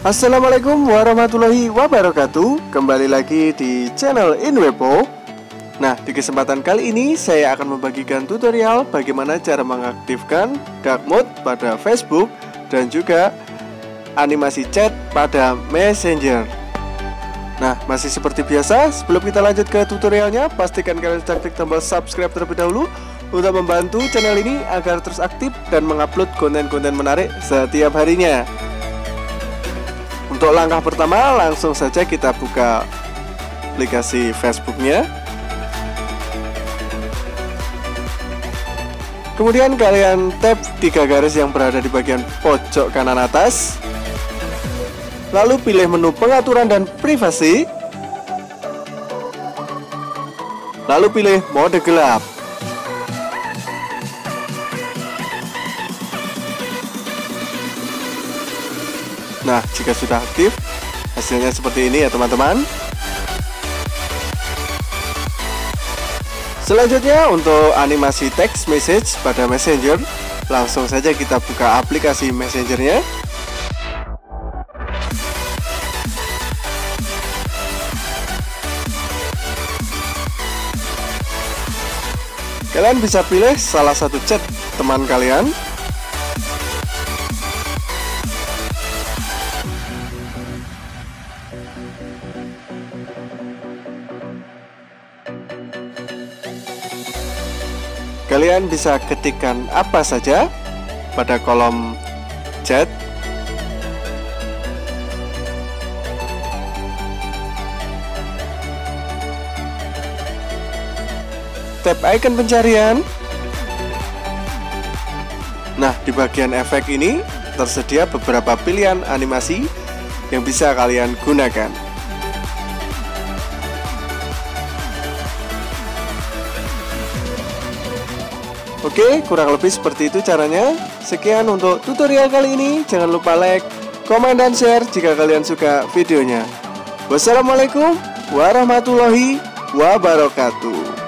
Assalamualaikum warahmatullahi wabarakatuh. Kembali lagi di channel Inwepo. Nah, di kesempatan kali ini saya akan membagikan tutorial bagaimana cara mengaktifkan dark mode pada Facebook dan juga animasi chat pada Messenger. Nah, masih seperti biasa, sebelum kita lanjut ke tutorialnya, pastikan kalian sudah klik tombol subscribe terlebih dahulu untuk membantu channel ini agar terus aktif dan mengupload konten-konten menarik setiap harinya. Untuk langkah pertama langsung saja kita buka aplikasi Facebooknya. Kemudian kalian tap tiga garis yang berada di bagian pojok kanan atas. Lalu pilih menu pengaturan dan privasi. Lalu pilih mode gelap Nah, jika sudah aktif, hasilnya seperti ini ya teman-teman. Selanjutnya untuk animasi text message pada Messenger, langsung saja kita buka aplikasi Messengernya. Kalian bisa pilih salah satu chat teman kalian Kalian bisa ketikkan apa saja pada kolom chat. Tap icon pencarian. Nah, di bagian efek ini tersedia beberapa pilihan animasi yang bisa kalian gunakan. Oke, kurang lebih seperti itu caranya. Sekian untuk tutorial kali ini. Jangan lupa like, komen, dan share jika kalian suka videonya. Wassalamualaikum warahmatullahi wabarakatuh.